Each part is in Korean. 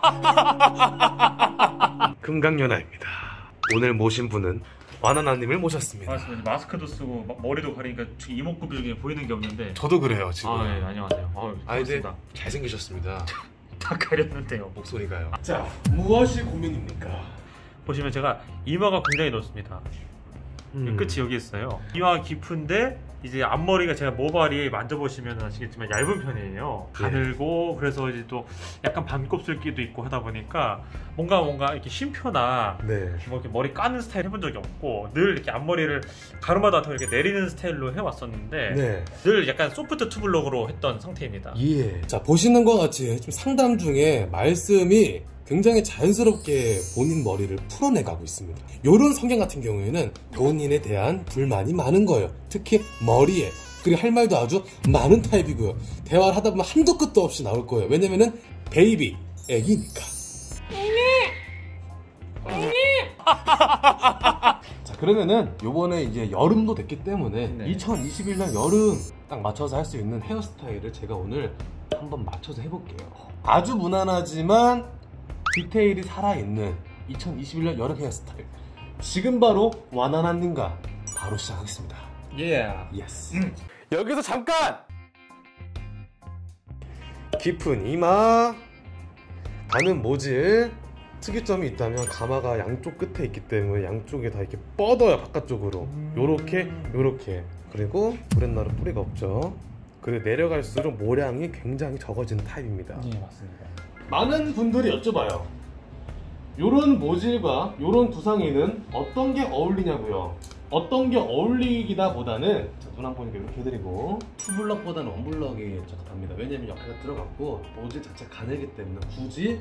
금강연아입니다. 오늘 모신 분은 와나나님을 모셨습니다. 반갑습니다. 마스크도 쓰고 막 머리도 가리니까 이목구비 중에 보이는 게 없는데. 저도 그래요 지금. 아, 예, 안녕하세요. 아유, 아 이제 반갑습니다. 잘생기셨습니다. 다 가렸는데요. 목소리가요. 자 무엇이 고민입니까? 보시면 제가 이마가 굉장히 넓습니다. 음. 끝이 여기 있어요. 이마가 깊은데 이제 앞머리가 제가 모발이 만져보시면 아시겠지만 얇은 편이에요. 예. 가늘고 그래서 이제 또 약간 반곱슬기도 있고 하다 보니까 뭔가 뭔가 이렇게 쉼표나 네. 뭐 이렇게 머리 까는 스타일 해본 적이 없고 늘 이렇게 앞머리를 가르마다 이렇게 내리는 스타일로 해왔었는데 네. 늘 약간 소프트 투블럭으로 했던 상태입니다. 예. 자 보시는 것 같이 좀 상담 중에 말씀이 굉장히 자연스럽게 본인 머리를 풀어내가고 있습니다. 이런 성향 같은 경우에는 본인에 대한 불만이 많은 거예요. 특히 머리에. 그리고 할 말도 아주 많은 타입이고요. 대화를 하다 보면 한도 끝도 없이 나올 거예요. 왜냐면은 baby, 애기니까. 자 그러면은 요번에 이제 여름도 됐기 때문에 네. 2021년 여름 딱 맞춰서 할 수 있는 헤어스타일을 제가 오늘 한번 맞춰서 해볼게요 아주 무난하지만 디테일이 살아있는 2021년 여름 헤어스타일. 지금 바로 와나나님과 바로 시작하겠습니다. 예. yes 여기서 잠깐! 깊은 이마 가는 모질 특이점이 있다면 가마가 양쪽 끝에 있기 때문에 양쪽에 다 이렇게 뻗어요 바깥쪽으로. 요렇게 요렇게. 그리고 구렛나루 뿌리가 없죠. 그리고 내려갈수록 모량이 굉장히 적어지는 타입입니다. 예, 맞습니다. 많은 분들이 여쭤봐요. 요런 모질과 요런 두상이는 어떤 게 어울리냐고요. 어떤 게 어울리기다 보다는 눈한번 보니까 이렇게 해드리고. 투블럭보다는 원블럭이 적합합니다. 왜냐면 옆에가 들어갔고 모질 자체가 가늘기 때문에 굳이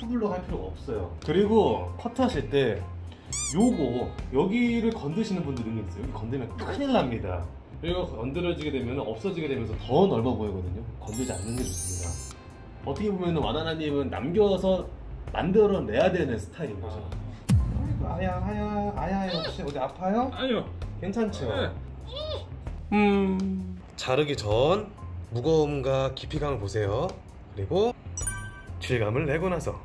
투블럭 할 필요가 없어요. 그리고 커트 하실 때 요거 여기를 건드시는 분들 은근 있어요. 여기 건들면 큰일 납니다. 그리고 건드려지게 되면 없어지게 되면서 더 넓어 보이거든요. 건들지 않는 게 좋습니다 어떻게 보면 와나나님은 남겨서 만들어내야 되는 스타일인 거죠 아이고 아야 아야 아야 혹시 어디 아파요? 아니요. 괜찮죠? 네. 음 자르기 전 무거움과 깊이감을 보세요 그리고 질감을 내고 나서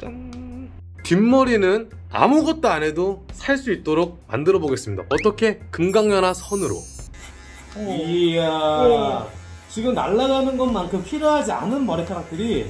짠 뒷머리는 아무것도 안 해도 살 수 있도록 만들어 보겠습니다 어떻게? 금강연화 선으로 이야 지금 날아가는 것만큼 필요하지 않은 머리카락들이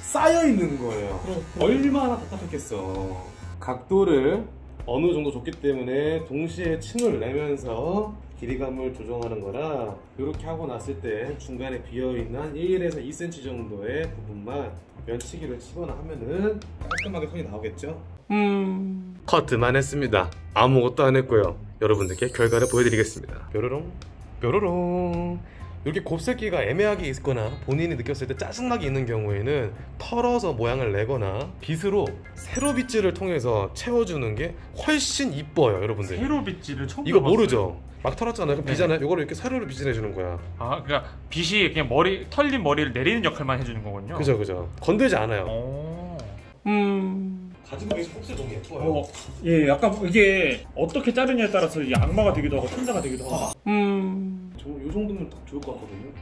쌓여 있는 거예요. 얼마나 답답했겠어. 각도를 어느 정도 줬기 때문에 동시에 층을 내면서 길이감을 조정하는 거라 이렇게 하고 났을 때 중간에 비어있는 한 1에서 2cm 정도의 부분만 면치기를 치거나 하면은 깔끔하게 손이 나오겠죠? 음... 커트만 했습니다. 아무것도 안 했고요. 여러분들께 결과를 보여드리겠습니다. 뾰로롱. 뾰로롱 이렇게 곱슬기가 애매하게 있거나 본인이 느꼈을 때 짜증나게 있는 경우에는 털어서 모양을 내거나 빗으로 세로 빗질을 통해서 채워주는 게 훨씬 이뻐요 여러분들 세로 빗질을 처음 이거 들어봤어요. 모르죠? 막 털었잖아요 그럼 네. 비잖아요 이거를 이렇게 세로로 빗질해 주는 거야 아, 그러니까 빗이 그냥 머리 털린 머리를 내리는 역할만 해주는 거군요. 그죠 그죠 건들지 않아요 오. 음 가지고 계신 곱슬 너무 예뻐요 어, 예, 약간 이게 어떻게 자르냐에 따라서 이 악마가 되기도 하고 천사가 되기도 하고. 음. 요 정도면 딱 좋을 것 같거든요.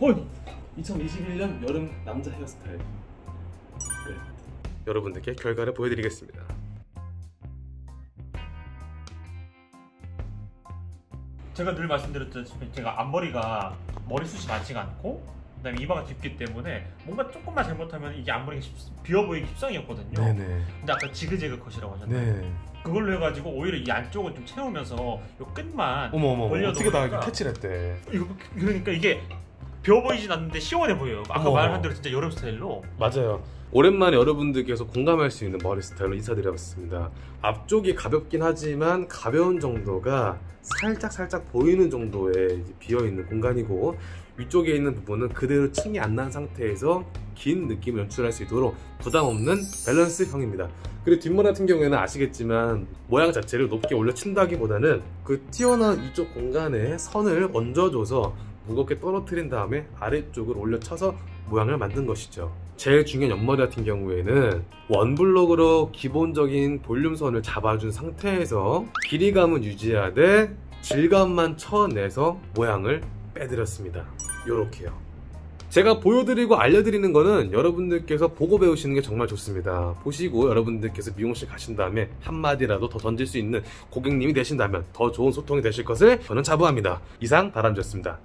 어, 2021년 여름 남자 헤어스타일. 끝. 여러분들께 결과를 보여드리겠습니다. 제가 늘 말씀드렸듯이 제가 앞머리가 머리숱이 많지가 않고 그다음에 이마가 깊기 때문에 뭔가 조금만 잘못하면 이게 앞머리가 십- 비어 보이기 십상이었거든요. 네네. 근데 아까 지그재그 컷이라고 하셨나요? 네. 그걸로 해가지고 오히려 이 안쪽을 좀 채우면서 요 끝만 어머 어머. 어떻게 나 이렇게 캐치를 했대. 이거 그러니까 이게 비어 보이진 않는데 시원해 보여요. 아까 어머. 말한 대로 진짜 여름 스타일로. 맞아요. 오랜만에 여러분들께서 공감할 수 있는 머리 스타일로 인사드려봤습니다. 앞쪽이 가볍긴 하지만 가벼운 정도가 살짝 살짝 보이는 정도의 비어있는 공간이고 위쪽에 있는 부분은 그대로 층이 안 난 상태에서 긴 느낌을 연출할 수 있도록 부담 없는 밸런스형입니다. 그리고 뒷머리 같은 경우에는 아시겠지만 모양 자체를 높게 올려친다기보다는 그 튀어나온 이쪽 공간에 선을 얹어줘서 무겁게 떨어뜨린 다음에 아래쪽을 올려쳐서 모양을 만든 것이죠. 제일 중요한 옆머리 같은 경우에는 원블록으로 기본적인 볼륨선을 잡아준 상태에서 길이감은 유지하되 질감만 쳐내서 모양을 빼드렸습니다. 요렇게요. 제가 보여드리고 알려드리는 거는 여러분들께서 보고 배우시는 게 정말 좋습니다. 보시고 여러분들께서 미용실 가신 다음에 한마디라도 더 던질 수 있는 고객님이 되신다면 더 좋은 소통이 되실 것을 저는 자부합니다. 이상 다람쥐였습니다.